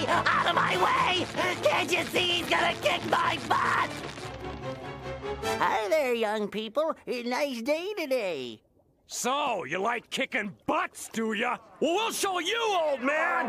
way! Can't you see he's gonna kick my butt? Hi there, young people. Nice day today. So, you like kicking butts, do ya? Well, we'll show you, old man!